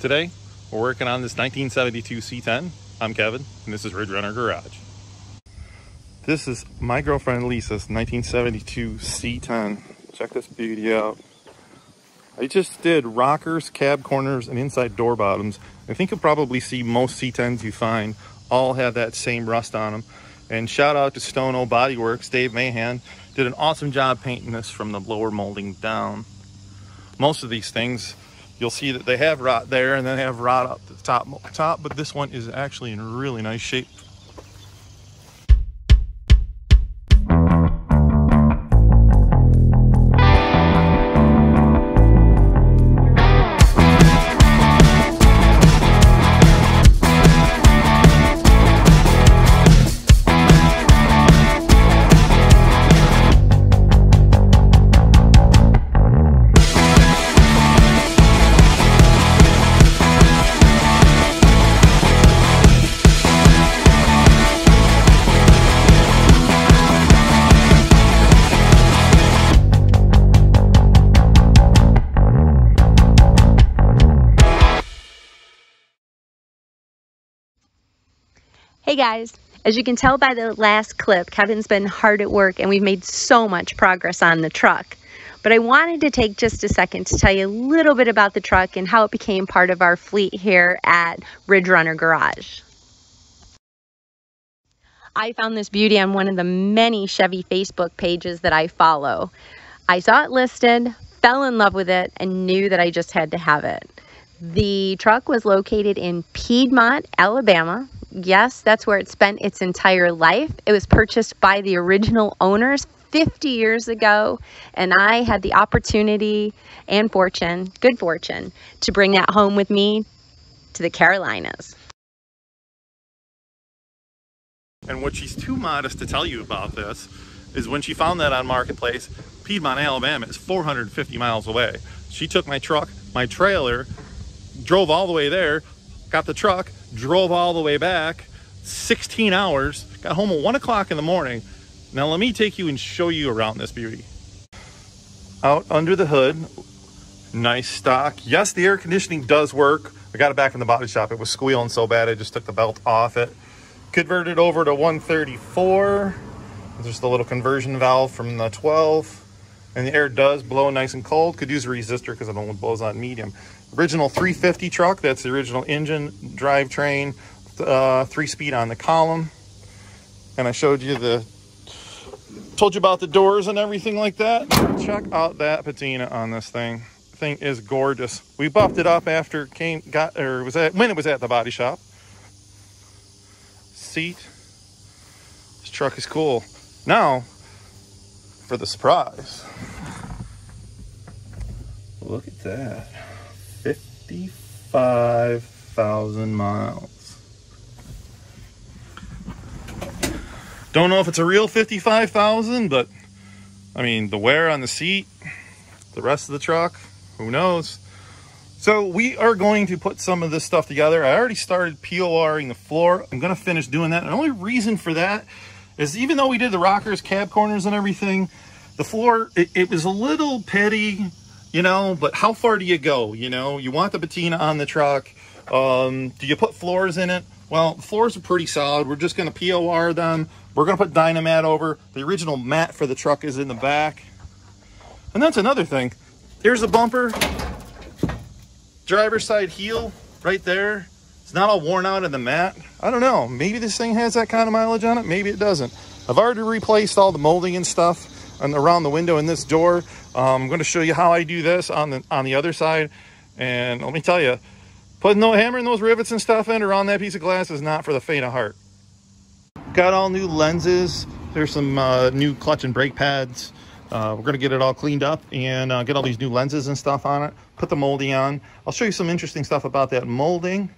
Today, we're working on this 1972 C10. I'm Kevin, and this is Ridge Runner Garage. This is my girlfriend Lisa's 1972 C10. Check this beauty out. I just did rockers, cab corners, and inside door bottoms. I think you'll probably see most C10s you find all have that same rust on them. And shout out to Stone O Body Works, Dave Mahan did an awesome job painting this from the lower molding down. Most of these things you'll see that they have rot there and then they have rot up the top, top, but this one is actually in really nice shape. Hey guys, as you can tell by the last clip, Kevin's been hard at work and we've made so much progress on the truck. But I wanted to take just a second to tell you a little bit about the truck and how it became part of our fleet here at Ridge Runner Garage. I found this beauty on one of the many Chevy Facebook pages that I follow. I saw it listed, fell in love with it, and knew that I just had to have it. The truck was located in Piedmont, Alabama, Yes, that's where it spent its entire life. It was purchased by the original owners 50 years ago, and I had the opportunity and fortune, good fortune, to bring that home with me to the Carolinas. And what she's too modest to tell you about this is when she found that on Marketplace, Piedmont, Alabama is 450 miles away. She took my truck, my trailer, drove all the way there, got the truck, drove all the way back 16 hours, got home at one o'clock in the morning. Now let me take you and show you around this beauty. Out under the hood, nice stock. Yes, the air conditioning does work. I got it back in the body shop. It was squealing so bad, I just took the belt off it. Converted over to 134. There's the little conversion valve from the 12. And the air does blow nice and cold. Could use a resistor because it only blows on medium original 350 truck. That's the original engine, drivetrain, uh, three speed on the column. And I showed you the, told you about the doors and everything like that. Check out that patina on this thing. thing is gorgeous. We buffed it up after it came, got, or was at, when it was at the body shop. Seat. This truck is cool. Now, for the surprise. Look at that. 55,000 miles. Don't know if it's a real 55,000, but I mean, the wear on the seat, the rest of the truck, who knows? So we are going to put some of this stuff together. I already started PORing the floor. I'm to finish doing that. The only reason for that is even though we did the rockers, cab corners and everything, the floor, it, it was a little petty you know, but how far do you go? You know, you want the patina on the truck. Um, do you put floors in it? Well, floors are pretty solid. We're just going to POR them. We're going to put Dynamat over. The original mat for the truck is in the back. And that's another thing. Here's the bumper. Driver's side heel right there. It's not all worn out in the mat. I don't know. Maybe this thing has that kind of mileage on it. Maybe it doesn't. I've already replaced all the molding and stuff and around the window in this door. Um, I'm going to show you how I do this on the on the other side. And let me tell you, putting no hammering those rivets and stuff in around that piece of glass is not for the faint of heart. Got all new lenses. There's some uh, new clutch and brake pads. Uh, we're going to get it all cleaned up and uh, get all these new lenses and stuff on it. Put the molding on. I'll show you some interesting stuff about that molding.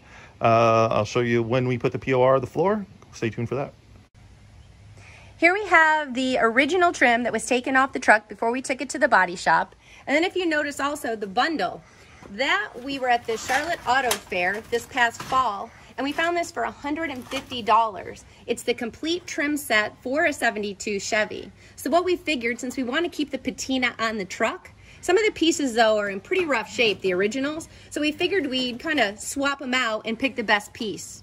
Uh, I'll show you when we put the POR on the floor. Stay tuned for that. Here we have the original trim that was taken off the truck before we took it to the body shop. And then if you notice also the bundle, that we were at the Charlotte Auto Fair this past fall and we found this for $150. It's the complete trim set for a 72 Chevy. So what we figured, since we want to keep the patina on the truck, Some of the pieces though are in pretty rough shape, the originals, so we figured we'd kind of swap them out and pick the best piece.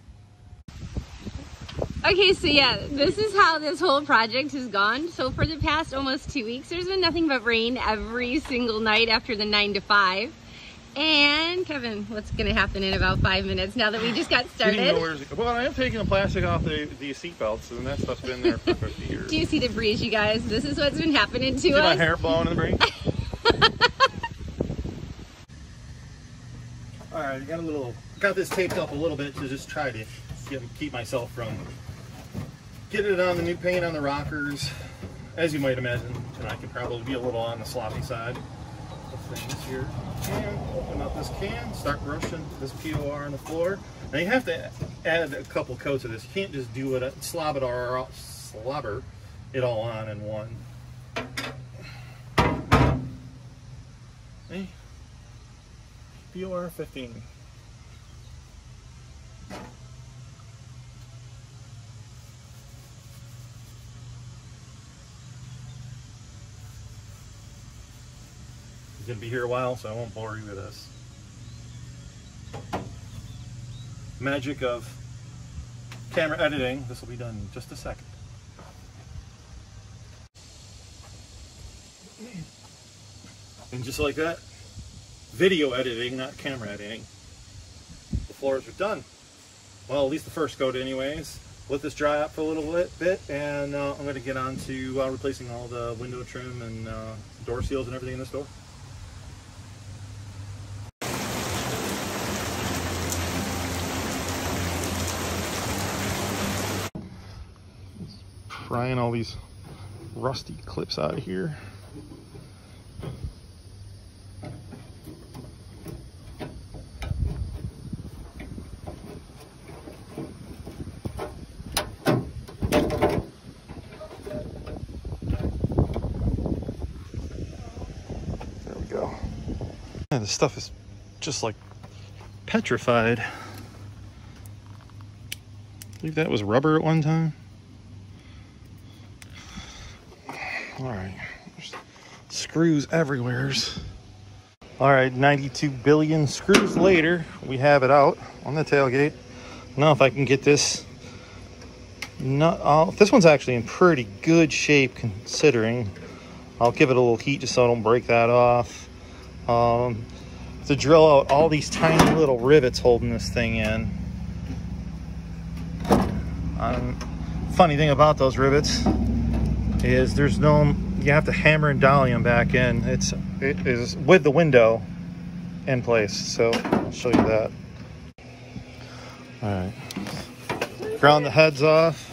Okay, so yeah, this is how this whole project has gone. So for the past almost two weeks, there's been nothing but rain every single night after the nine to five. And Kevin, what's gonna happen in about five minutes now that we just got started? Well, I am taking the plastic off the, the seat belts and that stuff's been there for 50 years. Do you see the breeze, you guys? This is what's been happening to see us. my hair blowing in the breeze? All right, I got a little, got this taped up a little bit to just try to get, keep myself from getting it on the new paint on the rockers. As you might imagine, tonight can probably be a little on the sloppy side of things here. And open up this can, start brushing this POR on the floor. Now you have to add a couple coats of this. You can't just do it, slob it or slobber it all on in one. Hey, POR 15. He's gonna be here a while, so I won't bore you with this. Magic of camera editing. This will be done in just a second. And just like that, video editing, not camera editing. The floors are done. Well, at least the first coat anyways. Let this dry out for a little bit, bit and uh, I'm going to get on to uh, replacing all the window trim and uh, door seals and everything in this door. prying all these rusty clips out of here. This stuff is just like petrified. I believe that was rubber at one time. All right, There's screws everywhere. All right, 92 billion screws later, we have it out on the tailgate. Now if I can get this nut off. This one's actually in pretty good shape considering. I'll give it a little heat just so I don't break that off. Um, to drill out all these tiny little rivets holding this thing in. Um, funny thing about those rivets is there's no you have to hammer and dolly them back in. It's it is with the window in place so I'll show you that. All right. Ground the heads off.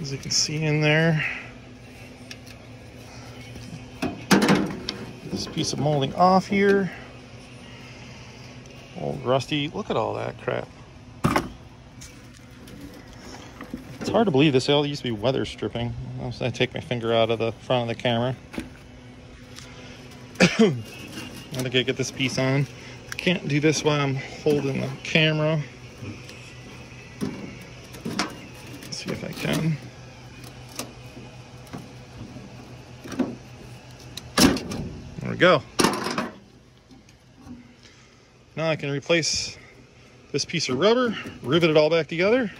As you can see in there this piece of molding off here old rusty look at all that crap It's hard to believe this all used to be weather stripping. I take my finger out of the front of the camera. I'm gonna get this piece on. Can't do this while I'm holding the camera. Let's see if I can. Go. Now I can replace this piece of rubber, rivet it all back together,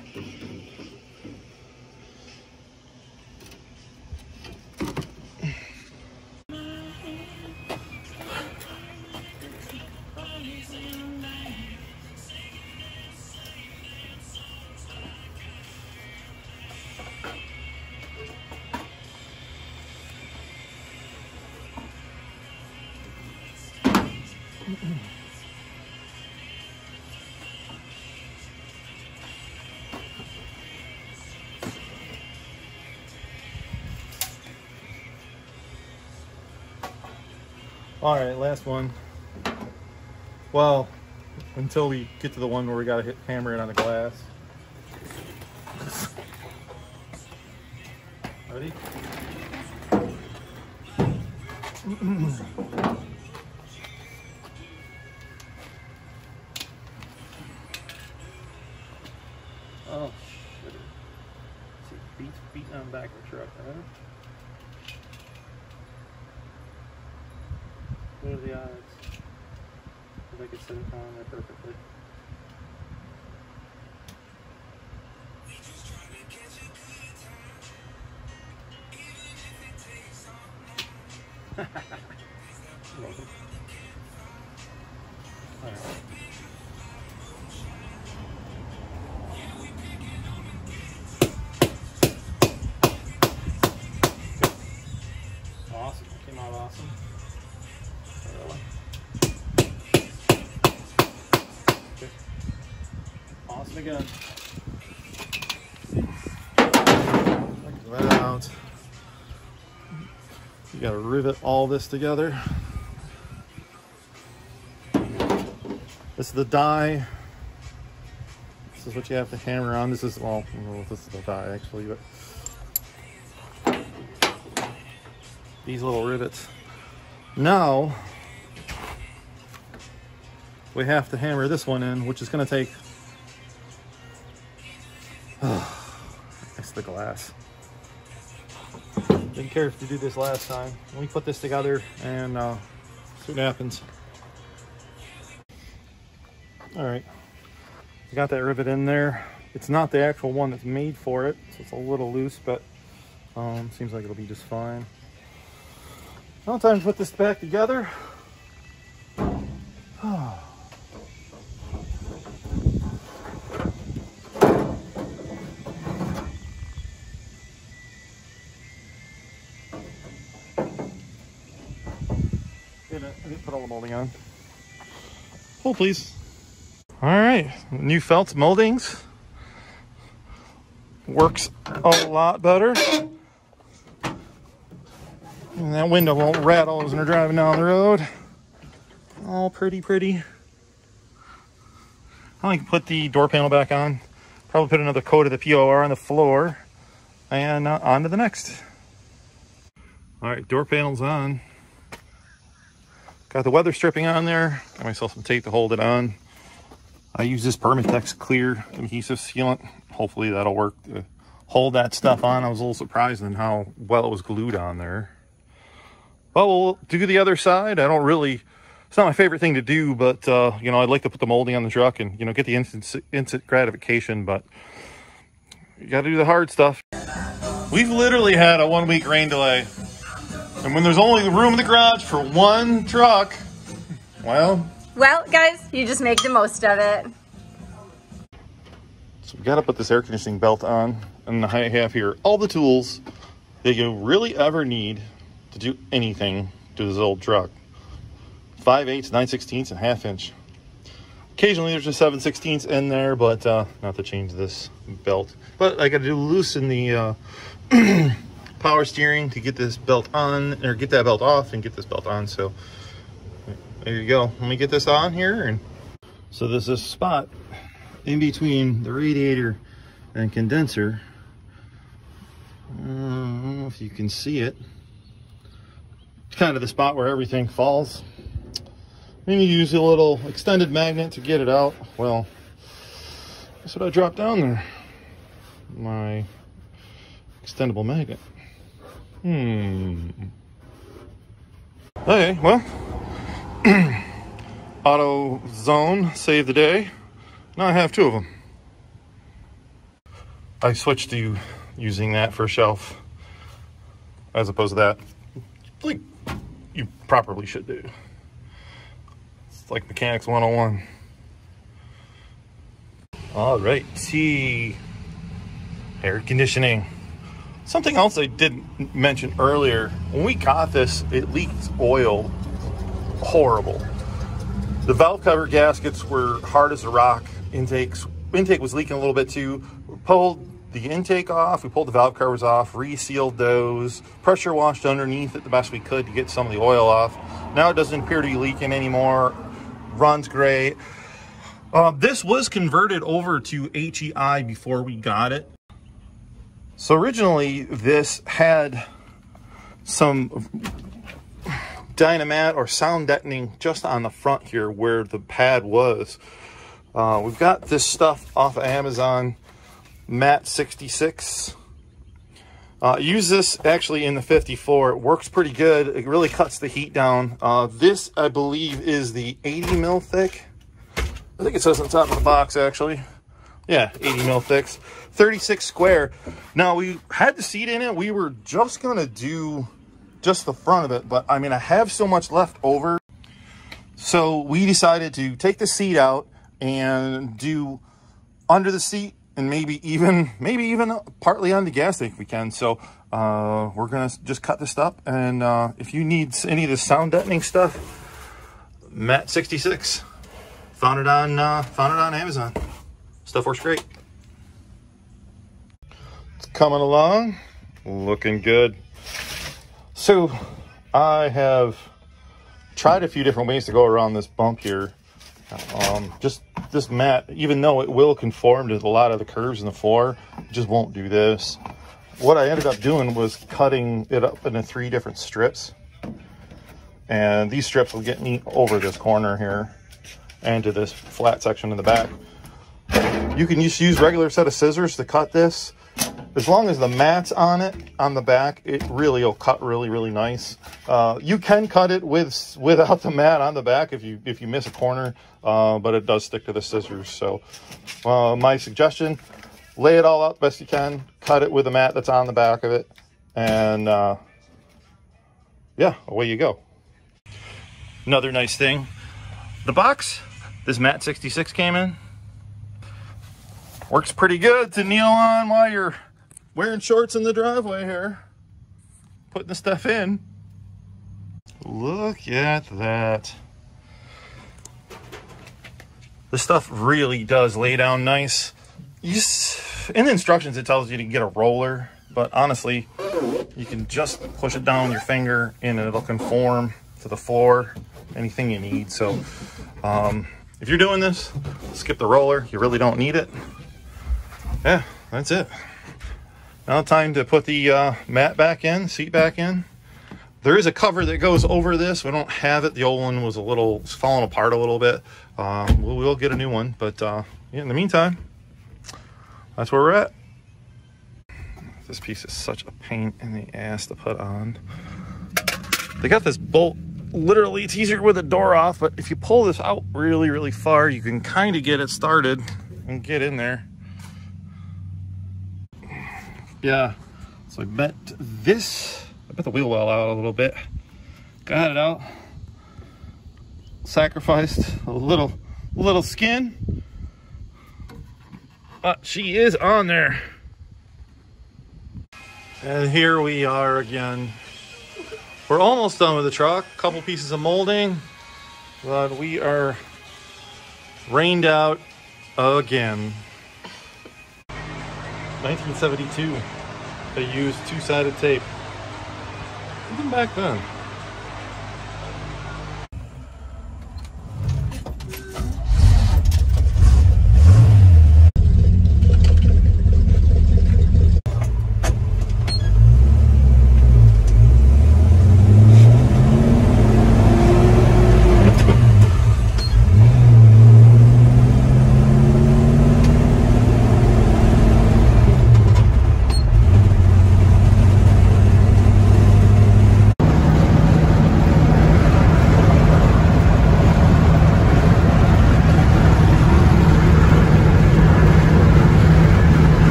All right, last one. Well, until we get to the one where we got to hit hammer it on the glass. Ready? the back of the truck, right? What are the odds? I could set it on there perfectly. Awesome again. Check that out. You gotta rivet all this together. This is the die. This is what you have to hammer on. This is, well, this is the die actually, but these little rivets. Now, we have to hammer this one in, which is going to take. Care if you do this last time. Let me put this together and uh, see what happens. All right, got that rivet in there. It's not the actual one that's made for it, so it's a little loose, but um, seems like it'll be just fine. Now time to put this back together. Put all the molding on. Hold, please. All right, new felt moldings. Works a lot better. And that window won't rattle as we're driving down the road. All pretty, pretty. I to put the door panel back on. Probably put another coat of the POR on the floor. And uh, on to the next. All right, door panel's on. Got the weather stripping on there. Got myself some tape to hold it on. I use this Permatex clear adhesive sealant. Hopefully that'll work to hold that stuff on. I was a little surprised in how well it was glued on there. Well, we'll do the other side. I don't really, it's not my favorite thing to do, but, uh, you know, I'd like to put the molding on the truck and, you know, get the instant, instant gratification, but you got to do the hard stuff. We've literally had a one week rain delay. And when there's only room in the garage for one truck, well. Well, guys, you just make the most of it. So we got to put this air conditioning belt on. And I have here all the tools that you really ever need to do anything to this old truck. 5 eighths, 9 sixteenths, and half inch. Occasionally there's a 7 sixteenths in there, but uh, not to change this belt. But I got to do loosen the uh, power steering to get this belt on, or get that belt off and get this belt on. So there you go. Let me get this on here. and So there's this spot in between the radiator and condenser. Uh, I don't know if you can see it. It's kind of the spot where everything falls. Maybe use a little extended magnet to get it out. Well, that's what I dropped down there. My extendable magnet. Hmm. Okay, well, Auto Zone saved the day. Now I have two of them. I switched to using that for a shelf as opposed to that. Like you properly should do. It's like Mechanics 101. All right, T air conditioning. Something else I didn't mention earlier, when we got this, it leaked oil horrible. The valve cover gaskets were hard as a rock. Intakes, intake was leaking a little bit too. We pulled the intake off, we pulled the valve covers off, resealed those, pressure washed underneath it the best we could to get some of the oil off. Now it doesn't appear to be leaking anymore. Runs great. Uh, this was converted over to HEI before we got it. So originally this had some dynamat or sound deadening just on the front here where the pad was. Uh, we've got this stuff off of Amazon, Mat 66. Uh, use this actually in the 54. It works pretty good. It really cuts the heat down. Uh, this, I believe, is the 80 mil thick. I think it says on top of the box, actually. Yeah, 80 mil thick. 36 square. Now, we had the seat in it. We were just to do just the front of it. But, I mean, I have so much left over. So, we decided to take the seat out and do under the seat and maybe even maybe even partly on the gas tank we can. So uh, we're gonna just cut this up, and uh, if you need any of the sound deadening stuff, Matt sixty six, found it on uh, found it on Amazon. Stuff works great. Coming along, looking good. So I have tried a few different ways to go around this bump here. Um, just this mat, even though it will conform to a lot of the curves in the floor, just won't do this. What I ended up doing was cutting it up into three different strips. And these strips will get me over this corner here and to this flat section in the back. You can just use regular set of scissors to cut this as long as the mat's on it on the back it really will cut really really nice. Uh, you can cut it with without the mat on the back if you if you miss a corner uh, but it does stick to the scissors. So uh, my suggestion lay it all out the best you can cut it with the mat that's on the back of it and uh, yeah away you go. Another nice thing. The box this mat 66 came in works pretty good to kneel on while you're wearing shorts in the driveway here, putting the stuff in. Look at that. This stuff really does lay down nice. In the instructions, it tells you to get a roller, but honestly, you can just push it down your finger and it'll conform to the floor, anything you need. So um, if you're doing this, skip the roller. You really don't need it. Yeah, that's it. Now time to put the uh, mat back in, seat back in. There is a cover that goes over this. We don't have it. The old one was a little falling apart a little bit. Uh, we'll, we'll, get a new one, but uh, yeah, in the meantime, that's where we're at. This piece is such a pain in the ass to put on. They got this bolt literally it's easier with the door off but if you pull this out really really far you can kind of get it started and get in there yeah, so I bent this, I bent the wheel well out a little bit. Got it out. Sacrificed a little, little skin. But she is on there. And here we are again. We're almost done with the truck. A couple pieces of molding, but we are rained out again. 1972. They used two-sided tape. Even back then.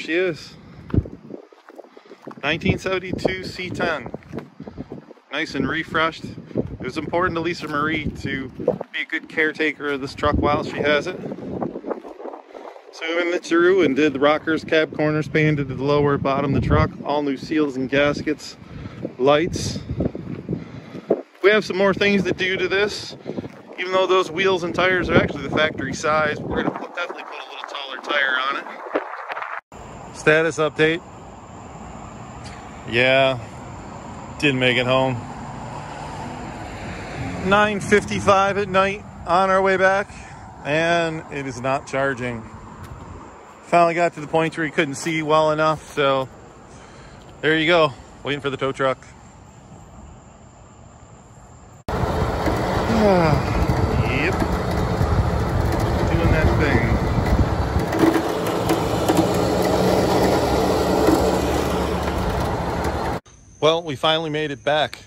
She is. 1972 C10. Nice and refreshed. It was important to Lisa Marie to be a good caretaker of this truck while she has it. So we went through and did the rockers, cab corners, painted the lower bottom of the truck, all new seals and gaskets, lights. We have some more things to do to this. Even though those wheels and tires are actually the factory size, we're gonna definitely put a little taller tire on it. Status update. Yeah, didn't make it home. 9.55 at night on our way back and it is not charging. Finally got to the point where he couldn't see well enough, so there you go. Waiting for the tow truck. yep. Doing that thing. Well, we finally made it back.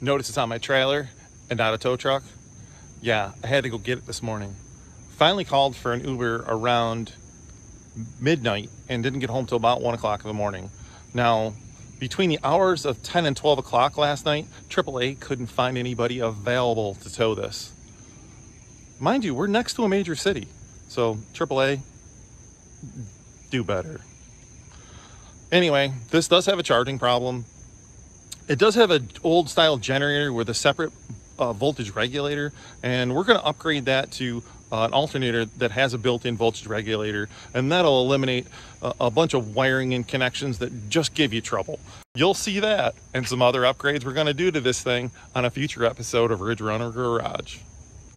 Notice it's on my trailer and not a tow truck. Yeah, I had to go get it this morning. Finally called for an Uber around midnight and didn't get home till about one o'clock in the morning. Now, between the hours of 10 and 12 o'clock last night, AAA couldn't find anybody available to tow this. Mind you, we're next to a major city, so AAA, do better. Anyway, this does have a charging problem. It does have an old style generator with a separate uh, voltage regulator, and we're going to upgrade that to uh, an alternator that has a built-in voltage regulator, and that'll eliminate a, a bunch of wiring and connections that just give you trouble. You'll see that and some other upgrades we're going to do to this thing on a future episode of Ridge Runner Garage.